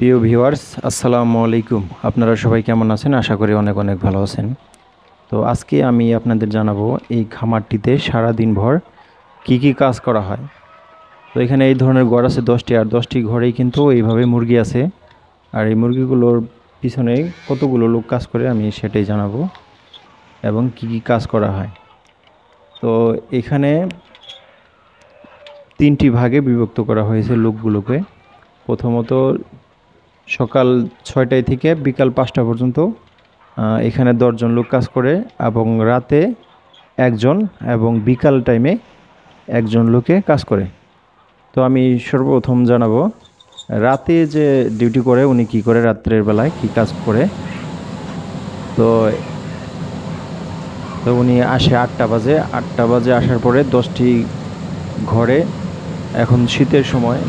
প্রিয় ভিউয়ার্স, আসসালামু আলাইকুম। আপনারা সবাই কেমন আছেন? আশা করি অনেক অনেক ভালো আছেন। তো আজকে আমি আপনাদের জানাব এই খামারটিতে সারা দিনভর কি কি কাজ করা হয়। তো এখানে এই ধরনের ঘর আছে দশটি, আর দশটি ঘরেই কিন্তু এইভাবে মুরগি আছে। আর এই মুরগিগুলোর পিছনে কতগুলো লোক কাজ করে আমি সেটাই জানাব। এবং কি কি কাজ করা হয়। তো এখানে তিনটি ভাগে বিভক্ত করা হয়েছে লোকগুলোকে। প্রথমত সকাল ছয়টায় থেকে বিকাল পাঁচটা পর্যন্ত এখানে দশজন লোক কাজ করে এবং রাতে একজন এবং বিকাল টাইমে একজন লোকে কাজ করে। তো আমি সর্বপ্রথম জানাব, রাতে যে ডিউটি করে, উনি কি করে রাত্রের বেলায় কি কাজ করে? তো তো উনি আসে আটটা বাজে। আটটা বাজে আসার পরে দশটি ঘরে, এখন শীতের সময়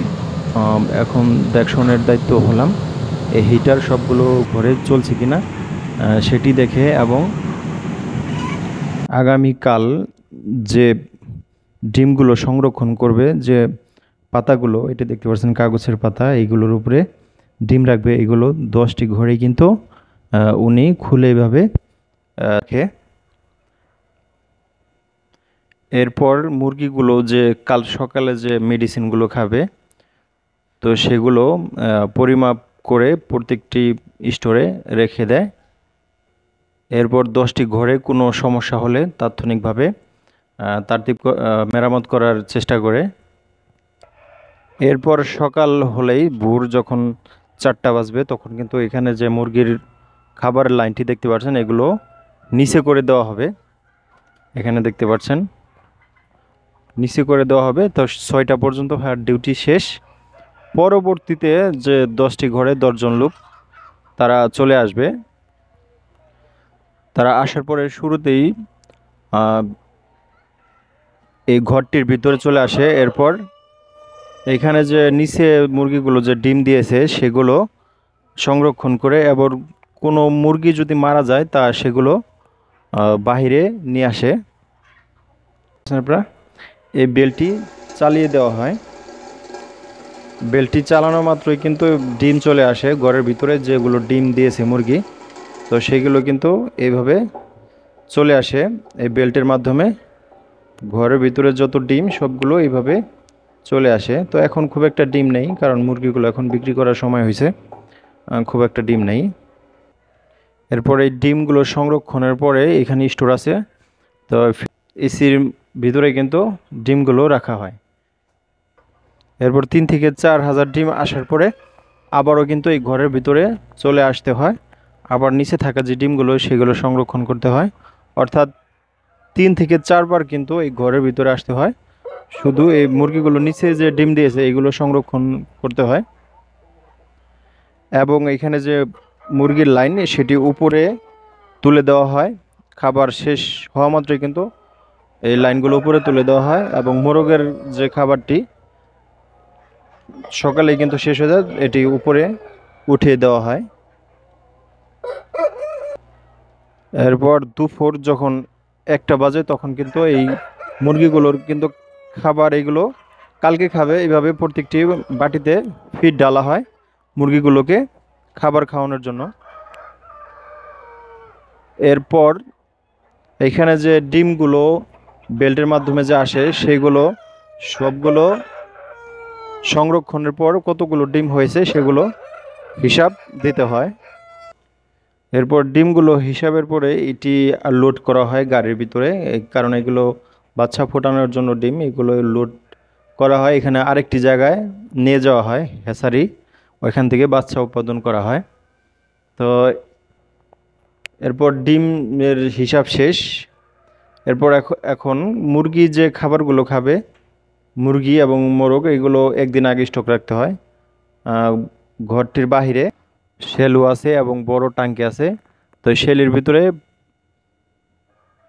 এখন দেখশনের দায়িত্ব হলাম। এই হিটার সবগুলো ঘরে চলছে কি না সেটি দেখে এবং আগামীকাল যে ডিমগুলো সংরক্ষণ করবে, যে পাতাগুলো, এটা দেখতে পাচ্ছেন কাগজের পাতা, এইগুলোর উপরে ডিম রাখবে, এগুলো দশটি ঘরে কিন্তু উনি খুলে এভাবে রাখে এরপর মুরগিগুলো যে কাল সকালে যে মেডিসিনগুলো খাবে, তো সেগুলো পরিমাপ করে প্রত্যেকটি স্টোরে রেখে দেয়। এরপর দশটি ঘরে কোনো সমস্যা হলে তাৎক্ষণিকভাবে আহ, তারতিব মেরামত করার চেষ্টা করে। এরপর সকাল হলেই ভোর যখন চারটা বাজবে তখন কিন্তু এখানে যে মুরগির খাবারের লাইনটি দেখতে পাচ্ছেন এগুলো নিচে করে দেওয়া হবে। এখানে দেখতে পাচ্ছেন নিচে করে দেওয়া হবে। তো ছয়টা পর্যন্ত হার ডিউটি শেষ। পরবর্তীতে যে দশটি ঘরে দশজন লোক, তারা চলে আসবে। তারা আসার পরে শুরুতেই এই ঘরটির ভিতরে চলে আসে। এরপর এখানে যে নিচে মুরগিগুলো যে ডিম দিয়েছে, সেগুলো সংরক্ষণ করে এবং কোনো মুরগি যদি মারা যায়, তা সেগুলো বাহিরে নিয়ে আসে। আপনারা এই বেলটি চালিয়ে দেওয়া হয়। বেলটি চালানো মাত্রই কিন্তু ডিম চলে আসে। ঘরের ভিতরে যেগুলো ডিম দিয়েছে মুরগি, তো সেগুলো কিন্তু এইভাবে চলে আসে এই বেল্টের মাধ্যমে। ঘরের ভিতরে যত ডিম, সবগুলো এইভাবে চলে আসে। তো এখন খুব একটা ডিম নেই, কারণ মুরগিগুলো এখন বিক্রি করার সময় হয়েছে। খুব একটা ডিম নেই। এরপরে এই ডিমগুলো সংরক্ষণের পরে এখানে স্টোর আছে। তো এসির ভিতরে কিন্তু ডিমগুলো রাখা হয়। এরপর তিন থেকে চার হাজার ডিম আসার পরে আবারও কিন্তু এই ঘরের ভিতরে চলে আসতে হয়। আবার নিচে থাকা যে ডিমগুলো, সেগুলো সংরক্ষণ করতে হয়। অর্থাৎ তিন থেকে চারবার কিন্তু এই ঘরের ভিতরে আসতে হয়। শুধু এই মুরগিগুলো নিচে যে ডিম দিয়েছে, এগুলো সংরক্ষণ করতে হয়। এবং এখানে যে মুরগির লাইন, সেটি উপরে তুলে দেওয়া হয়। খাবার শেষ হওয়া মাত্রই কিন্তু এই লাইনগুলো উপরে তুলে দেওয়া হয় এবং মোরগের যে খাবারটি সকালে কিন্তু শেষ হয়ে যায়, এটি উপরে উঠিয়ে দেওয়া হয়। এরপর দুপুর যখন একটা বাজে, তখন কিন্তু এই মুরগিগুলোর কিন্তু খাবার এইগুলো কালকে খাবে এইভাবে প্রত্যেকটি বাটিতে ফিড ডালা হয় মুরগিগুলোকে খাবার খাওয়ানোর জন্য। এরপর এখানে যে ডিমগুলো বেল্টের মাধ্যমে যে আসে সেইগুলো সবগুলো সংরক্ষণের পর কতগুলো ডিম হয়েছে সেগুলো হিসাব দিতে হয়। এরপর ডিমগুলো হিসাবের পরে এটি লোড করা হয় গাড়ির ভিতরে কারণ এগুলো বাচ্চা ফোটানোর জন্য ডিম, এগুলো লোড করা হয়। এখানে আরেকটি জায়গায় নিয়ে যাওয়া হয় হেসারি ওইখান থেকে বাচ্চা উৎপাদন করা হয়। তো এরপর ডিমের হিসাব শেষ। এরপর এখন মুরগি যে খাবারগুলো খাবে মুরগি এবং মোরগ, এগুলো একদিন আগে স্টক রাখতে হয়। ঘরটির বাহিরে শেলু আছে এবং বড় টাঙ্কি আছে। তো শেলির ভিতরে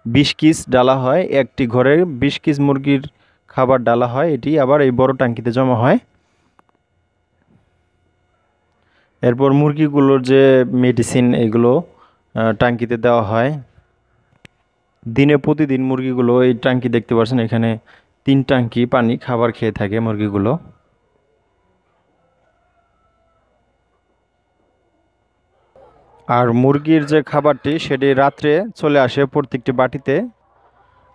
বিশ কিস ডালা হয়, একটি ঘরে বিশ কিস মুরগির খাবার ডালা হয়, এটি আবার এই বড় টাঙ্কিতে জমা হয়। এরপর মুরগিগুলোর যে মেডিসিন, এগুলো টাঙ্কিতে দেওয়া হয়। দিনে প্রতিদিন মুরগিগুলো এই টাঙ্কি দেখতে পাচ্ছেন, এখানে তিন টাঙ্কি পানি খাবার খেয়ে থাকে মুরগিগুলো। আর মুরগির যে খাবারটি সেটি রাত্রে চলে আসে প্রত্যেকটি বাটিতে।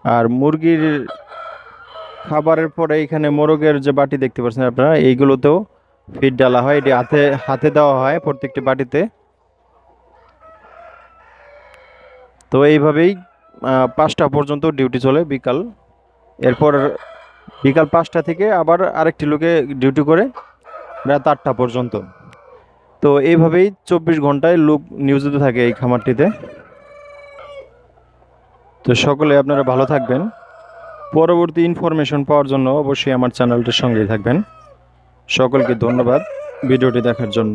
আর মুরগির খাবারের পরে এখানে মোরগের যে বাটি দেখতে পাচ্ছেন আপনারা, এইগুলোতেও ফিড ডালা হয়। এটি হাতে হাতে দেওয়া হয় প্রত্যেকটি বাটিতে। তো এইভাবেই পাঁচটা পর্যন্ত ডিউটি চলে বিকাল। এরপর বিকাল পাঁচটা থেকে আবার আরেকটি লোকে ডিউটি করে রাত আটটা পর্যন্ত। তো এইভাবেই চব্বিশ ঘন্টায় লোক নিয়োজিত থাকে এই খামারটিতে। তো সকলে আপনারা ভালো থাকবেন। পরবর্তী ইনফরমেশন পাওয়ার জন্য অবশ্যই আমার চ্যানেলটির সঙ্গেই থাকবেন। সকলকে ধন্যবাদ ভিডিওটি দেখার জন্য।